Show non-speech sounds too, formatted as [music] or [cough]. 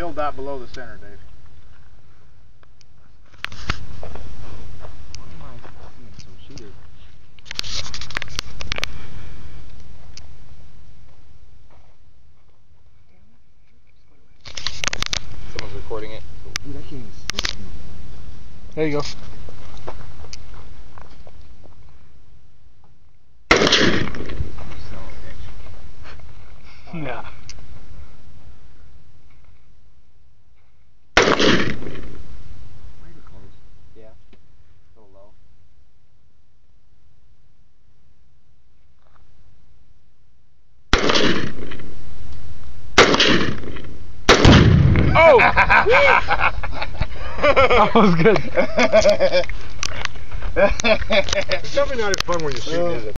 build that below the center, Dave. Why am I being so cheated? Someone's recording it. Dude, I can't even see. There you go. [laughs] Nah. [laughs] Oh! [laughs] that was good. [laughs] It's definitely not as fun when you're shooting, is it?